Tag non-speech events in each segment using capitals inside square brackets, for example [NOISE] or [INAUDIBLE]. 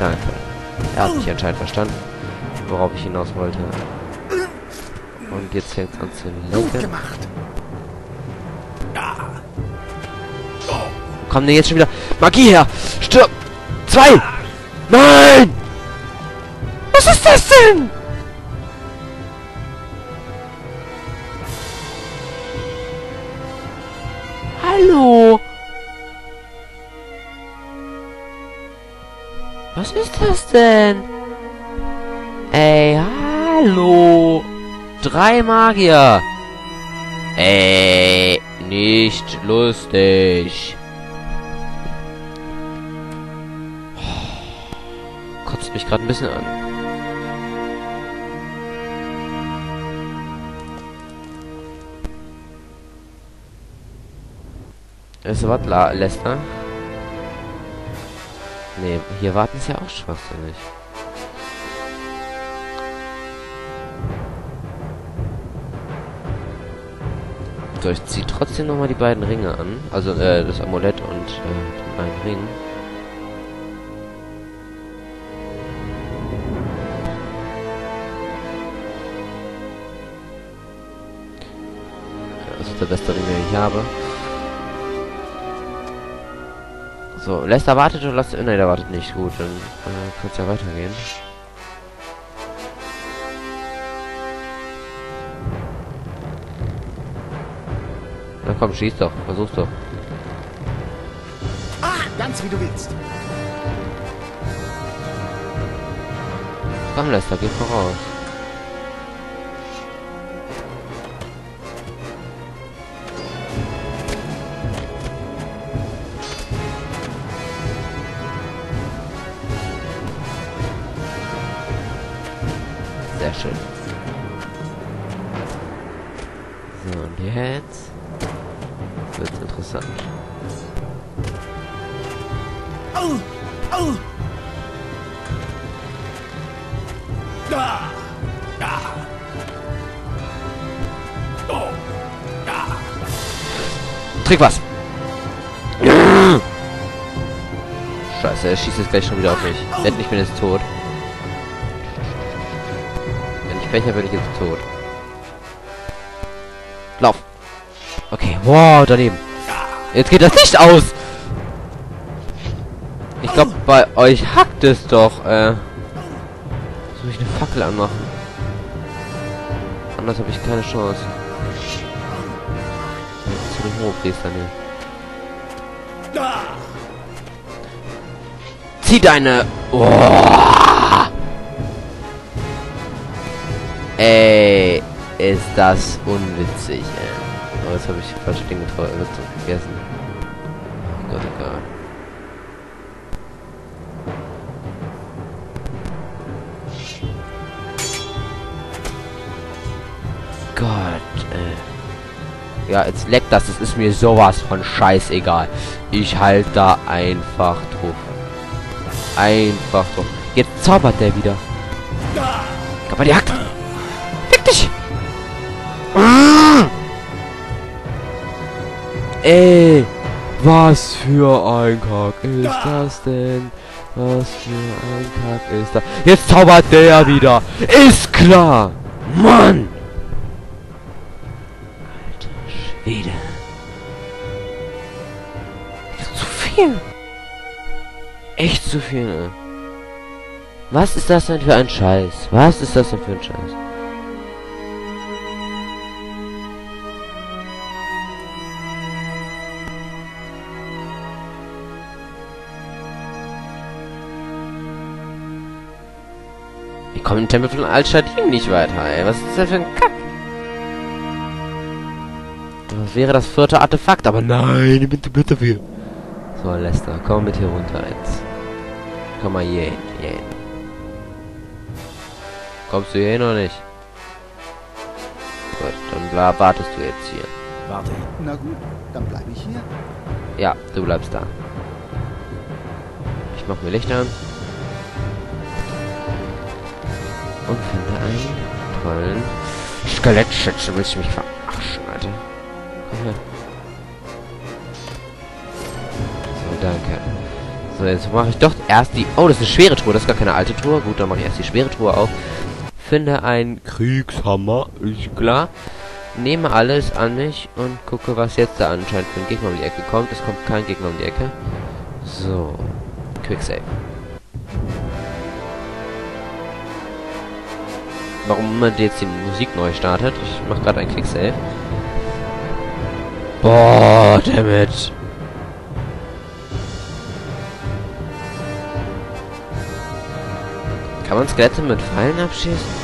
Danke. Er hat mich anscheinend verstanden, worauf ich hinaus wollte. Und jetzt fängt es an zu Gut lecken. gemacht. Komm denn jetzt schon wieder Magie her! Stirb! Zwei! Nein! Was ist das denn? Hallo? Was ist das denn? Ey, hallo? Drei Magier. Ey, nicht lustig. Kotzt mich gerade ein bisschen an. Ist was, La Lester? Nee, hier warten ist ja auch schwachsinnig. So, ich ziehe trotzdem nochmal die beiden Ringe an. Also, äh, das Amulett und äh, den beiden Das ist der beste Ring, den ich habe. So, Lester wartet oder lasst... Nein, der wartet nicht. Gut, dann äh, kann es ja weitergehen. Na komm, schieß doch. Versuch's doch. Ah, ganz wie du willst. Komm, Lester, geh voraus. Sehr schön. So, und jetzt wird's interessant. Au, au. Da, da. Oh, da. Was! Scheiße, er schießt jetzt gleich schon wieder auf mich. Nett, ich bin jetzt tot. Habe, bin ich jetzt tot. Lauf! Okay, wow, daneben. Jetzt geht das Licht aus! Ich glaube, bei euch hackt es doch, äh... Soll ich eine Fackel anmachen? Anders habe ich keine Chance. Zu den Hochpriestern hier. Da. Zieh deine... Oh. Ey, ist das unwitzig, ey. Oh, jetzt habe ich falsche Dinge vergessen. Oh Gott, oh Gott. Ey. Ja, jetzt leckt das. Das ist mir sowas von scheißegal. Ich halt da einfach drauf. Einfach drauf. Jetzt zaubert der wieder. Aber die Hackt. Ey, was für ein Kack ist das denn? Was für ein Kack ist das? Jetzt zaubert der wieder. Ist klar. Mann. Alter Schwede. Zu viel. Echt zu viel, ne? Was ist das denn für ein Scheiß? Was ist das denn für ein Scheiß? Ich komme im Tempel von Al-Shadim nicht weiter, ey. Was ist das für ein Kack? Das wäre das vierte Artefakt, aber nein, ich bin zu blöd dafür. So, Lester, komm mit hier runter jetzt. Komm mal hier hin, hier hin. Kommst du hier hin oder nicht? Gut, dann wartest du jetzt hier. Warte. Na gut, dann bleibe ich hier. Ja, du bleibst da. Ich mach mir Licht an. Und finde einen tollen Skelettschütze. Willst du mich verarschen, Alter? Komm her. So, danke. So, jetzt mache ich doch erst die... Oh, das ist eine schwere Truhe. Das ist gar keine alte Truhe. Gut, dann mache ich erst die schwere Truhe auf. Finde einen Kriegshammer. Ist klar. Nehme alles an mich und gucke, was jetzt da anscheinend für ein Gegner um die Ecke kommt. Es kommt kein Gegner um die Ecke. So. Quicksave. Warum man jetzt die Musik neu startet. Ich mache gerade ein Quicksave. Boah, damit. Kann man Skelette mit Pfeilen abschießen?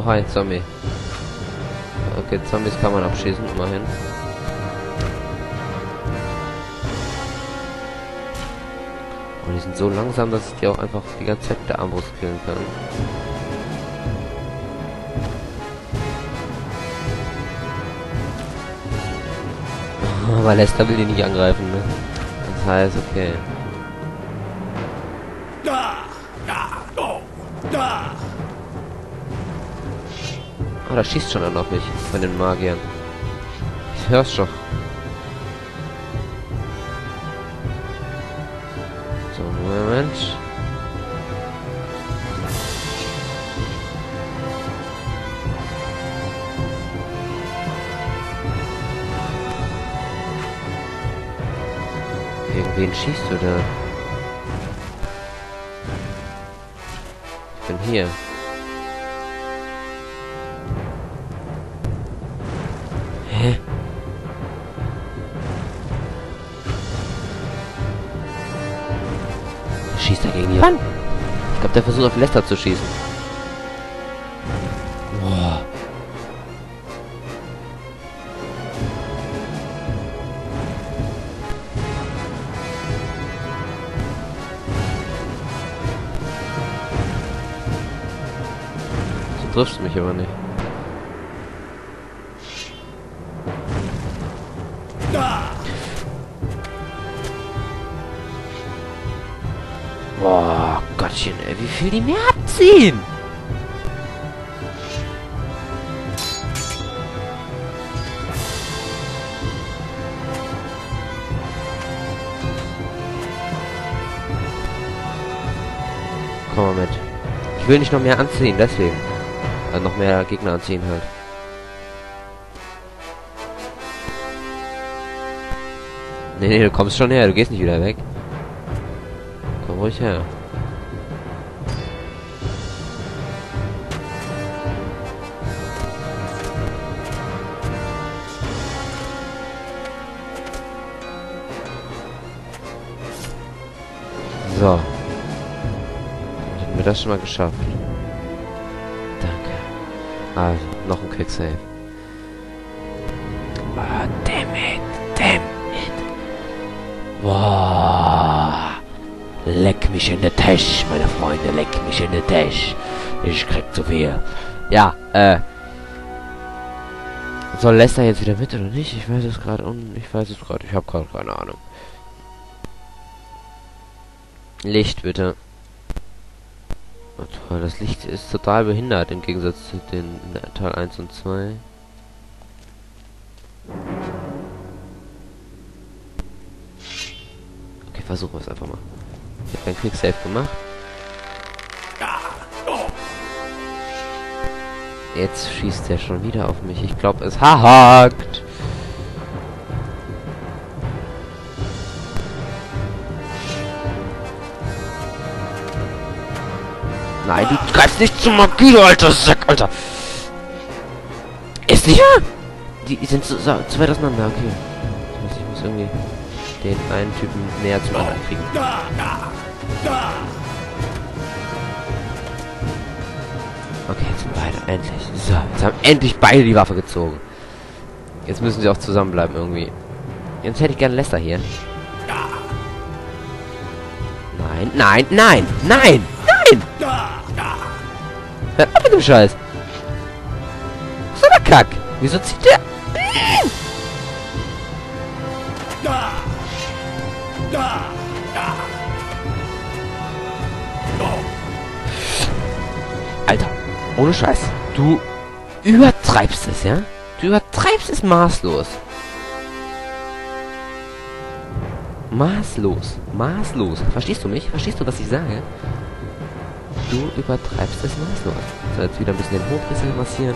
Oh, hi, Zombie. Okay, Zombies kann man abschießen, immerhin. Und die sind so langsam, dass ich die auch einfach die ganze Zeit mit der Armbrust killen kann. [LAUGHS] Aber Lester will die nicht angreifen, ne? Das heißt, okay. Oh, da schießt schon einer auf mich. Von den Magiern. Ich hör's schon. So, Moment. Irgendwen schießt du da? Ich bin hier. Hä? Schießt er gegen die Wand? Ich glaube, der versucht auf Lester zu schießen. Boah. So triffst du mich aber nicht. Wie viel die mir abziehen? Komm mal mit. Ich will nicht noch mehr anziehen, deswegen. Also noch mehr Gegner anziehen halt. Nee, nee, du kommst schon her, du gehst nicht wieder weg. Komm ruhig her. So. Dann hätten wir das schon mal geschafft. Danke. Also, noch ein Quicksave. Ah, damn it. Damn it. Boah. Leck mich in der Tasche, meine Freunde. Leck mich in der Tasche. Ich krieg zu viel. Ja, äh. Soll Lester jetzt wieder mit oder nicht? Ich weiß es gerade und ich weiß es gerade. Ich habe gerade keine Ahnung. Licht bitte. Oh, toll, das Licht ist total behindert im Gegensatz zu den Teil 1 und 2. Okay, versuchen wir es einfach mal. Ich habe einen Quicksave gemacht. Jetzt schießt er schon wieder auf mich. Ich glaube, es hakt. Nein, du greifst nicht zum Magie, alter Sack, Alter. Ist nicht wahr? Die sind so, so, zu weit auseinander, okay. Das heißt, ich muss irgendwie den einen Typen näher zum anderen kriegen. Okay, jetzt sind beide. Endlich. So, jetzt haben endlich beide die Waffe gezogen. Jetzt müssen sie auch zusammenbleiben irgendwie. Jetzt hätte ich gerne Lester hier. Nein, nein, nein, nein, nein! ab mit dem Scheiß. So der Kack. Wieso zieht der? Alter, ohne Scheiß. Du übertreibst es, ja? Du übertreibst es maßlos. Maßlos. Maßlos. Verstehst du mich? Verstehst du, was ich sage? Du übertreibst es maßlos. So, jetzt wieder ein bisschen den Hochriss massieren.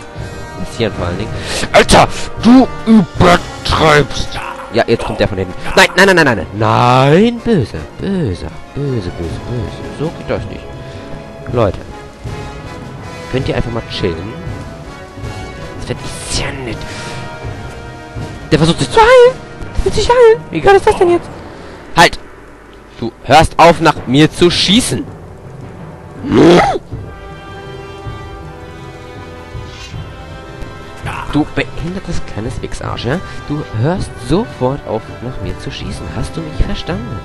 Massieren vor allen Dingen. Alter! Du übertreibst! Ja, jetzt kommt der von hinten. Nein, nein, nein, nein, nein, nein. Böse. Böse. Böse, böse, böse. So geht das nicht. Leute. Könnt ihr einfach mal chillen? Das wird sehr nett. Der versucht sich zu heilen. Der will sich heilen. Wie geil ist das denn jetzt? Halt! Du hörst auf, nach mir zu schießen. Du behindertes kleines Wichsarsch, ja? Du hörst sofort auf, nach mir zu schießen. Hast du mich verstanden?